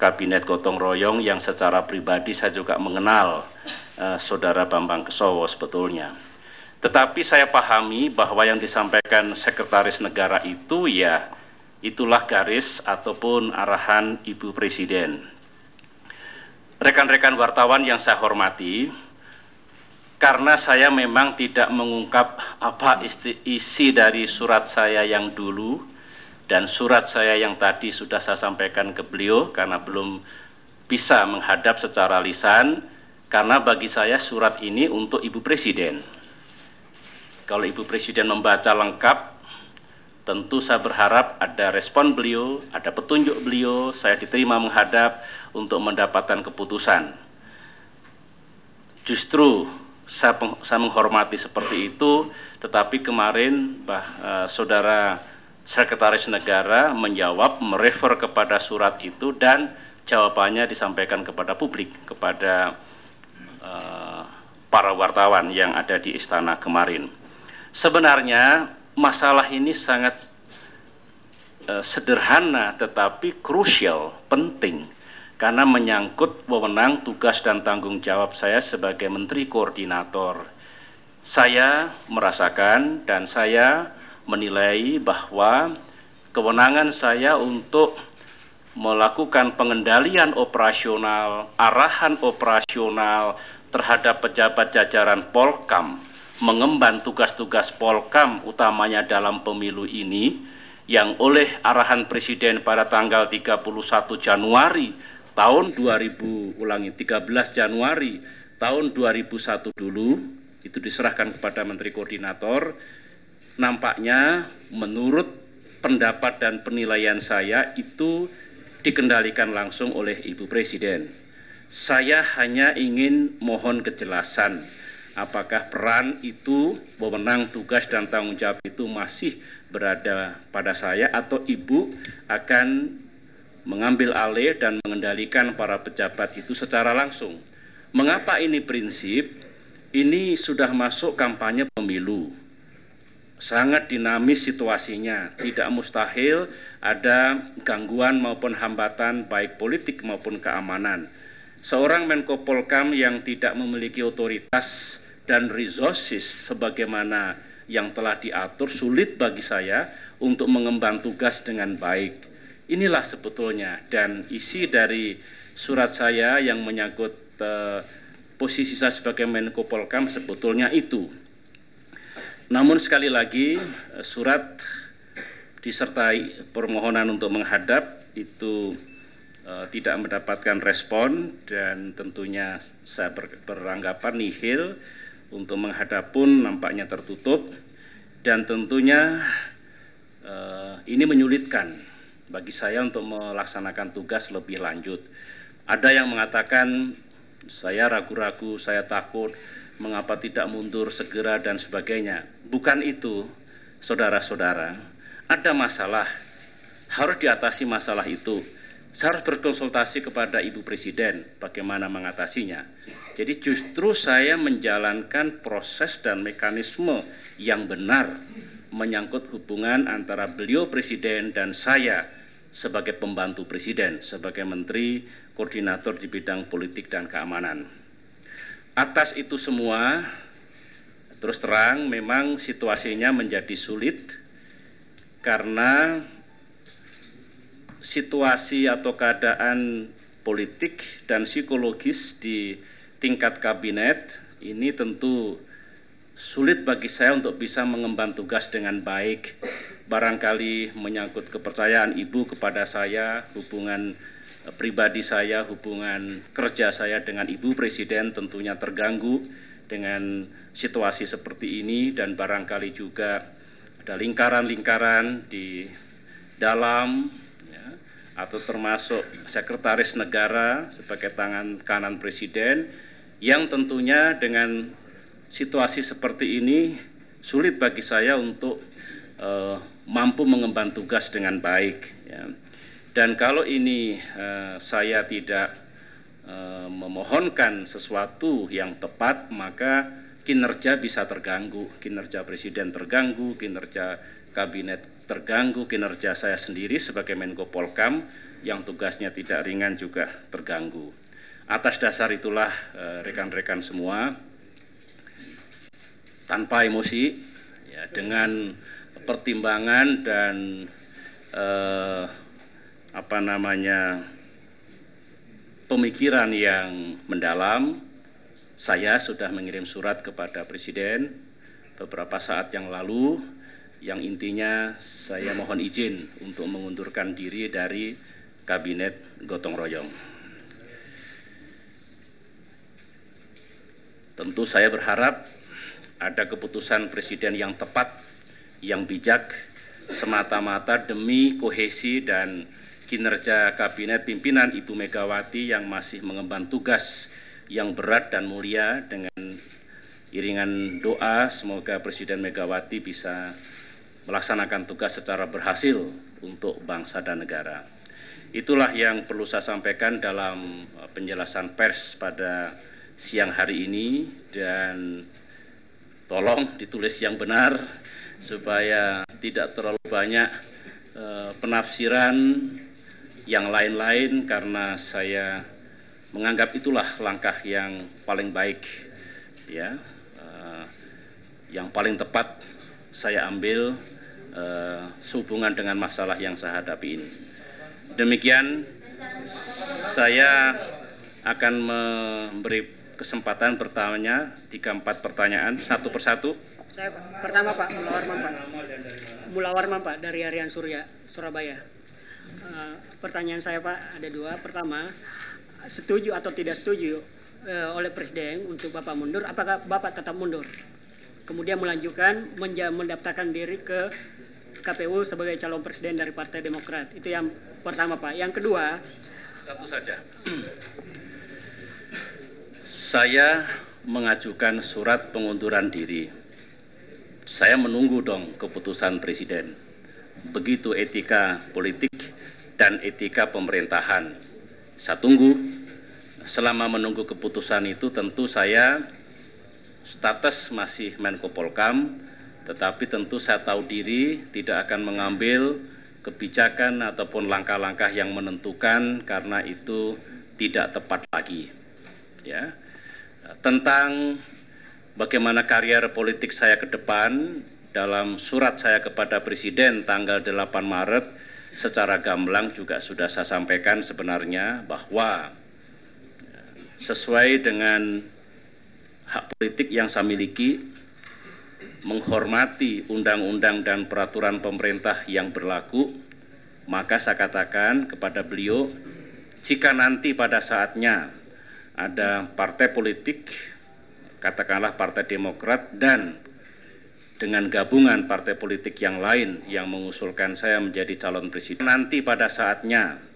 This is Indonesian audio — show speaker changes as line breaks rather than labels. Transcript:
kabinet gotong royong yang secara pribadi saya juga mengenal uh, saudara Bambang Kesowo sebetulnya. Tetapi saya pahami bahwa yang disampaikan sekretaris negara itu ya itulah garis ataupun arahan Ibu Presiden. Rekan-rekan wartawan yang saya hormati, karena saya memang tidak mengungkap apa isi dari surat saya yang dulu dan surat saya yang tadi sudah saya sampaikan ke beliau karena belum bisa menghadap secara lisan karena bagi saya surat ini untuk Ibu Presiden kalau Ibu Presiden membaca lengkap, tentu saya berharap ada respon beliau, ada petunjuk beliau, saya diterima menghadap untuk mendapatkan keputusan. Justru saya, menghormati seperti itu, tetapi kemarin bah, uh, saudara Sekretaris Negara menjawab, merefer kepada surat itu dan jawabannya disampaikan kepada publik, kepada uh, para wartawan yang ada di istana kemarin. Sebenarnya masalah ini sangat uh, sederhana tetapi krusial, penting karena menyangkut wewenang, tugas dan tanggung jawab saya sebagai menteri koordinator. Saya merasakan dan saya menilai bahwa kewenangan saya untuk melakukan pengendalian operasional, arahan operasional terhadap pejabat jajaran Polkam mengemban tugas-tugas Polkam utamanya dalam pemilu ini yang oleh arahan Presiden pada tanggal 31 Januari tahun 2000 ulangi 13 Januari tahun 2001 dulu itu diserahkan kepada Menteri Koordinator nampaknya menurut pendapat dan penilaian saya itu dikendalikan langsung oleh Ibu Presiden. Saya hanya ingin mohon kejelasan apakah peran itu, wewenang, tugas, dan tanggung jawab itu masih berada pada saya atau ibu akan mengambil alih dan mengendalikan para pejabat itu secara langsung. Mengapa ini prinsip? Ini sudah masuk kampanye pemilu. Sangat dinamis situasinya, tidak mustahil ada gangguan maupun hambatan baik politik maupun keamanan. Seorang Menko Polkam yang tidak memiliki otoritas dan resources sebagaimana yang telah diatur sulit bagi saya untuk mengemban tugas dengan baik. Inilah sebetulnya dan isi dari surat saya yang menyangkut uh, posisi saya sebagai Menko Polkam sebetulnya itu. Namun sekali lagi eh, surat disertai permohonan untuk menghadap itu uh, tidak mendapatkan respon dan tentunya saya ber, beranggapan nihil untuk menghadap pun nampaknya tertutup dan tentunya uh, ini menyulitkan bagi saya untuk melaksanakan tugas lebih lanjut. Ada yang mengatakan saya ragu-ragu, saya takut, mengapa tidak mundur segera dan sebagainya. Bukan itu, saudara-saudara. Ada masalah, harus diatasi masalah itu saya harus berkonsultasi kepada Ibu Presiden bagaimana mengatasinya. Jadi justru saya menjalankan proses dan mekanisme yang benar menyangkut hubungan antara beliau Presiden dan saya sebagai pembantu Presiden, sebagai Menteri Koordinator di bidang politik dan keamanan. Atas itu semua, terus terang memang situasinya menjadi sulit karena situasi atau keadaan politik dan psikologis di tingkat kabinet ini tentu sulit bagi saya untuk bisa mengemban tugas dengan baik. Barangkali menyangkut kepercayaan ibu kepada saya, hubungan pribadi saya, hubungan kerja saya dengan ibu presiden tentunya terganggu dengan situasi seperti ini dan barangkali juga ada lingkaran-lingkaran di dalam atau termasuk sekretaris negara sebagai tangan kanan presiden yang tentunya dengan situasi seperti ini sulit bagi saya untuk uh, mampu mengemban tugas dengan baik ya. Dan kalau ini uh, saya tidak uh, memohonkan sesuatu yang tepat maka kinerja bisa terganggu kinerja presiden terganggu kinerja kabinet terganggu kinerja saya sendiri sebagai Menko Polkam yang tugasnya tidak ringan juga terganggu. Atas dasar itulah eh, rekan-rekan semua tanpa emosi ya dengan pertimbangan dan eh, apa namanya pemikiran yang mendalam saya sudah mengirim surat kepada Presiden beberapa saat yang lalu yang intinya saya mohon izin untuk mengundurkan diri dari Kabinet Gotong Royong. Tentu saya berharap ada keputusan Presiden yang tepat, yang bijak, semata-mata demi kohesi dan kinerja Kabinet pimpinan Ibu Megawati yang masih mengemban tugas yang berat dan mulia dengan iringan doa semoga Presiden Megawati bisa melaksanakan tugas secara berhasil untuk bangsa dan negara. Itulah yang perlu saya sampaikan dalam uh, penjelasan pers pada siang hari ini dan tolong ditulis yang benar supaya tidak terlalu banyak uh, penafsiran yang lain-lain karena saya menganggap itulah langkah yang paling baik ya uh, yang paling tepat saya ambil uh, sehubungan dengan masalah yang saya hadapi ini. Demikian saya akan memberi kesempatan bertanya tiga empat pertanyaan satu persatu.
Saya pertama Pak Mulawarman Pak. Mulawarman Pak dari Arian Surya Surabaya. Uh, pertanyaan saya Pak ada dua. Pertama, setuju atau tidak setuju uh, oleh Presiden untuk Bapak mundur? Apakah Bapak tetap mundur? Kemudian melanjutkan mendaftarkan diri ke KPU sebagai calon presiden dari Partai Demokrat. Itu yang pertama, Pak. Yang kedua,
satu saja. Saya mengajukan surat pengunduran diri. Saya menunggu dong keputusan presiden. Begitu etika politik dan etika pemerintahan. Saya tunggu. Selama menunggu keputusan itu tentu saya status masih Menko Polkam, tetapi tentu saya tahu diri tidak akan mengambil kebijakan ataupun langkah-langkah yang menentukan karena itu tidak tepat lagi. Ya. Tentang bagaimana karier politik saya ke depan dalam surat saya kepada Presiden tanggal 8 Maret secara gamblang juga sudah saya sampaikan sebenarnya bahwa sesuai dengan hak politik yang saya miliki menghormati undang-undang dan peraturan pemerintah yang berlaku, maka saya katakan kepada beliau, jika nanti pada saatnya ada partai politik, katakanlah Partai Demokrat dan dengan gabungan partai politik yang lain yang mengusulkan saya menjadi calon presiden, nanti pada saatnya